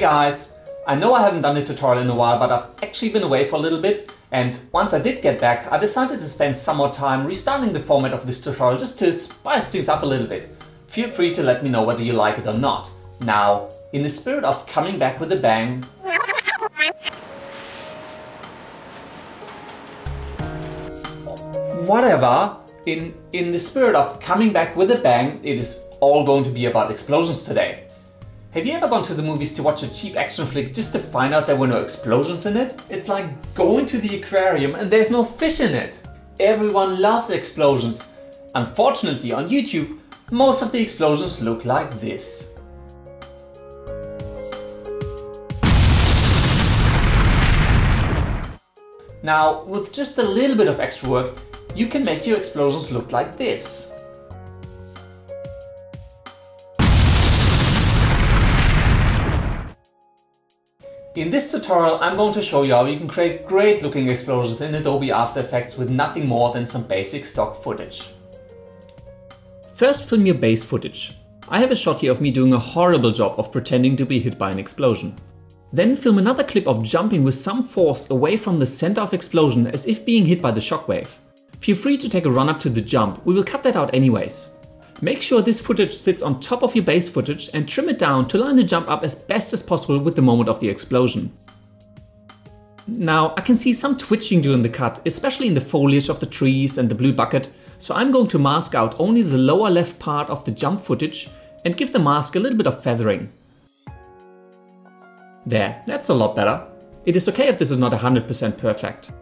guys! I know I haven't done a tutorial in a while, but I've actually been away for a little bit and once I did get back, I decided to spend some more time restarting the format of this tutorial just to spice things up a little bit. Feel free to let me know whether you like it or not. Now, in the spirit of coming back with a bang, whatever, in, in the spirit of coming back with a bang, it is all going to be about explosions today. Have you ever gone to the movies to watch a cheap action flick just to find out there were no explosions in it? It's like going to the aquarium and there's no fish in it. Everyone loves explosions. Unfortunately on YouTube, most of the explosions look like this. Now, with just a little bit of extra work, you can make your explosions look like this. In this tutorial I'm going to show you how you can create great looking explosions in Adobe After Effects with nothing more than some basic stock footage. First film your base footage. I have a shot here of me doing a horrible job of pretending to be hit by an explosion. Then film another clip of jumping with some force away from the center of explosion as if being hit by the shockwave. Feel free to take a run up to the jump, we will cut that out anyways. Make sure this footage sits on top of your base footage and trim it down to line the jump up as best as possible with the moment of the explosion. Now, I can see some twitching during the cut, especially in the foliage of the trees and the blue bucket, so I'm going to mask out only the lower left part of the jump footage and give the mask a little bit of feathering. There, that's a lot better. It is okay if this is not 100% perfect.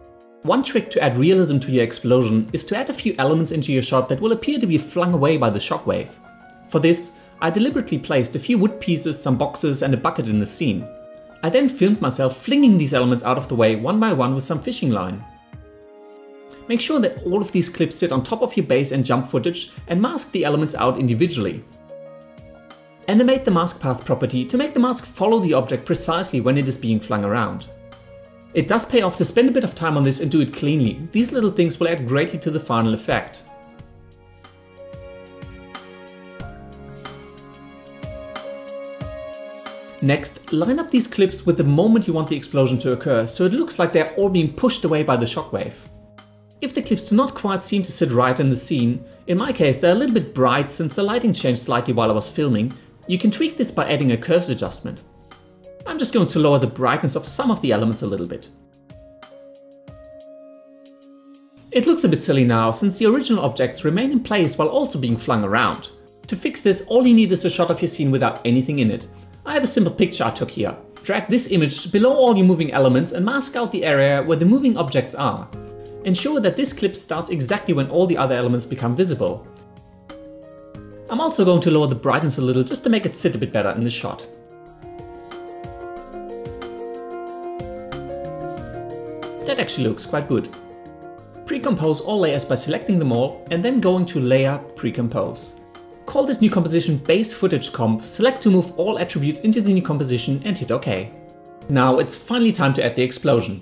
One trick to add realism to your explosion is to add a few elements into your shot that will appear to be flung away by the shockwave. For this, I deliberately placed a few wood pieces, some boxes and a bucket in the scene. I then filmed myself flinging these elements out of the way one by one with some fishing line. Make sure that all of these clips sit on top of your base and jump footage and mask the elements out individually. Animate the mask path property to make the mask follow the object precisely when it is being flung around. It does pay off to spend a bit of time on this and do it cleanly. These little things will add greatly to the final effect. Next, line up these clips with the moment you want the explosion to occur, so it looks like they're all being pushed away by the shockwave. If the clips do not quite seem to sit right in the scene, in my case they're a little bit bright since the lighting changed slightly while I was filming, you can tweak this by adding a curves adjustment. I'm just going to lower the brightness of some of the elements a little bit. It looks a bit silly now, since the original objects remain in place while also being flung around. To fix this, all you need is a shot of your scene without anything in it. I have a simple picture I took here. Drag this image below all your moving elements and mask out the area where the moving objects are. Ensure that this clip starts exactly when all the other elements become visible. I'm also going to lower the brightness a little just to make it sit a bit better in the shot. Actually looks quite good. Pre-compose all layers by selecting them all and then going to Layer, Pre-compose. Call this new composition Base Footage Comp, select to move all attributes into the new composition and hit OK. Now it's finally time to add the explosion.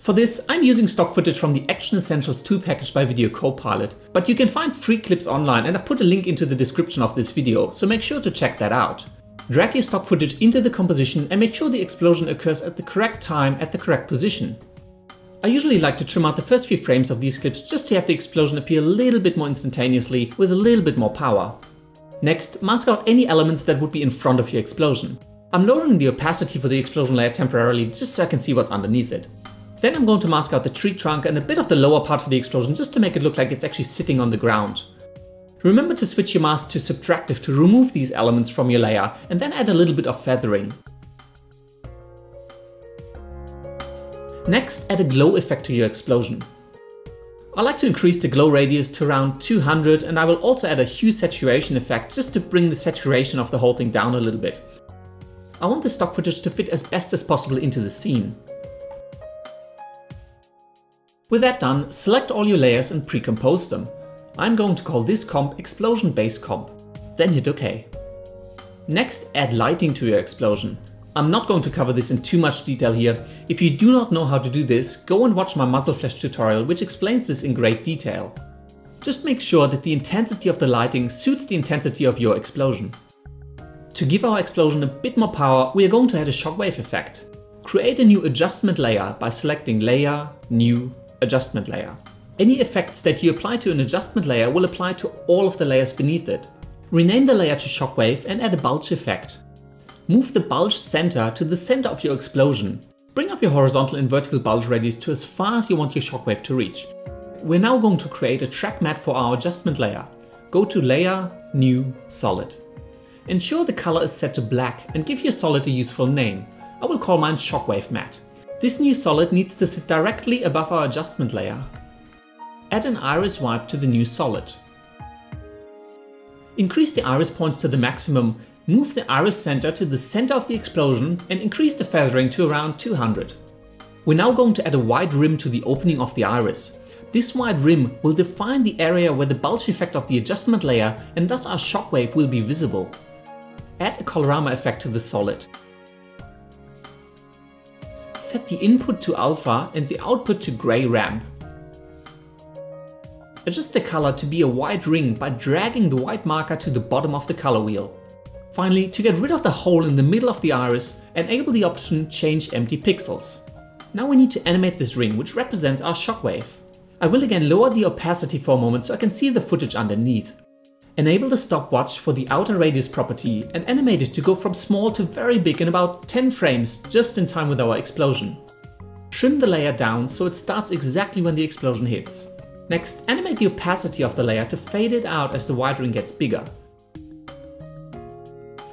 For this, I'm using stock footage from the Action Essentials 2 package by Video Copilot, but you can find free clips online and I've put a link into the description of this video, so make sure to check that out. Drag your stock footage into the composition and make sure the explosion occurs at the correct time at the correct position. I usually like to trim out the first few frames of these clips just to have the explosion appear a little bit more instantaneously with a little bit more power. Next, mask out any elements that would be in front of your explosion. I'm lowering the opacity for the explosion layer temporarily just so I can see what's underneath it. Then I'm going to mask out the tree trunk and a bit of the lower part of the explosion just to make it look like it's actually sitting on the ground. Remember to switch your mask to subtractive to remove these elements from your layer and then add a little bit of feathering. Next, add a glow effect to your explosion. I like to increase the glow radius to around 200 and I will also add a hue saturation effect just to bring the saturation of the whole thing down a little bit. I want the stock footage to fit as best as possible into the scene. With that done, select all your layers and pre-compose them. I'm going to call this comp Explosion Base Comp, then hit OK. Next, add lighting to your explosion. I'm not going to cover this in too much detail here. If you do not know how to do this, go and watch my muzzle flash tutorial which explains this in great detail. Just make sure that the intensity of the lighting suits the intensity of your explosion. To give our explosion a bit more power, we are going to add a shockwave effect. Create a new adjustment layer by selecting Layer, New, Adjustment Layer. Any effects that you apply to an adjustment layer will apply to all of the layers beneath it. Rename the layer to Shockwave and add a bulge effect. Move the bulge center to the center of your explosion. Bring up your horizontal and vertical bulge radius to as far as you want your shockwave to reach. We're now going to create a track matte for our adjustment layer. Go to Layer, New, Solid. Ensure the color is set to black and give your solid a useful name. I will call mine Shockwave Matte. This new solid needs to sit directly above our adjustment layer. Add an iris wipe to the new solid. Increase the iris points to the maximum, move the iris center to the center of the explosion and increase the feathering to around 200. We're now going to add a wide rim to the opening of the iris. This wide rim will define the area where the bulge effect of the adjustment layer and thus our shockwave will be visible. Add a colorama effect to the solid. Set the input to alpha and the output to gray ramp. Adjust the color to be a white ring by dragging the white marker to the bottom of the color wheel. Finally, to get rid of the hole in the middle of the iris, enable the option Change Empty Pixels. Now we need to animate this ring, which represents our shockwave. I will again lower the opacity for a moment so I can see the footage underneath. Enable the stopwatch for the outer radius property and animate it to go from small to very big in about 10 frames, just in time with our explosion. Trim the layer down so it starts exactly when the explosion hits. Next, animate the opacity of the layer to fade it out as the white ring gets bigger.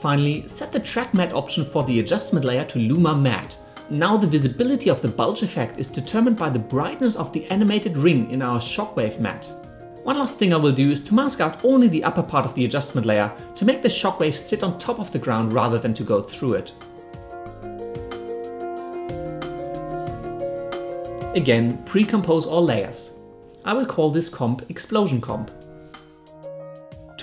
Finally, set the track matte option for the adjustment layer to Luma Matte. Now the visibility of the bulge effect is determined by the brightness of the animated ring in our shockwave matte. One last thing I will do is to mask out only the upper part of the adjustment layer to make the shockwave sit on top of the ground rather than to go through it. Again, pre-compose all layers. I will call this comp Explosion Comp.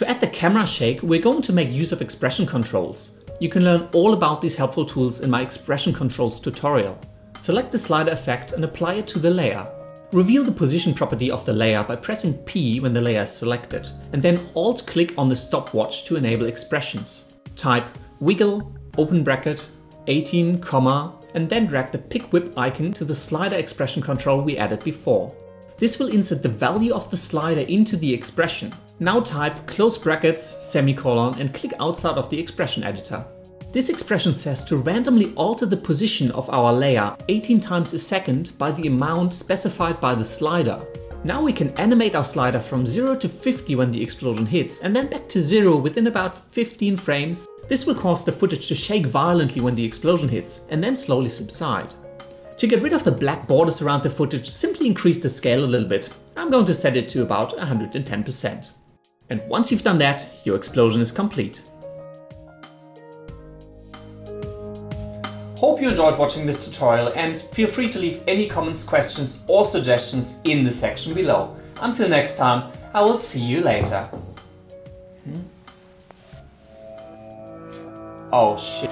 To add the camera shake, we're going to make use of expression controls. You can learn all about these helpful tools in my expression controls tutorial. Select the slider effect and apply it to the layer. Reveal the position property of the layer by pressing P when the layer is selected, and then Alt-click on the stopwatch to enable expressions. Type wiggle, open bracket, 18, comma, and then drag the pick whip icon to the slider expression control we added before. This will insert the value of the slider into the expression. Now type close brackets, semicolon and click outside of the expression editor. This expression says to randomly alter the position of our layer 18 times a second by the amount specified by the slider. Now we can animate our slider from 0 to 50 when the explosion hits and then back to 0 within about 15 frames. This will cause the footage to shake violently when the explosion hits and then slowly subside. To get rid of the black borders around the footage, simply increase the scale a little bit. I'm going to set it to about 110%. And once you've done that, your explosion is complete. Hope you enjoyed watching this tutorial and feel free to leave any comments, questions or suggestions in the section below. Until next time, I will see you later. Hmm? Oh shit.